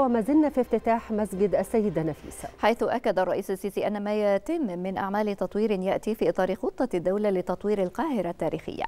وما زلنا في افتتاح مسجد السيدة نفيسة حيث أكد الرئيس السيسي أن ما يتم من أعمال تطوير يأتي في إطار خطة الدولة لتطوير القاهرة التاريخية.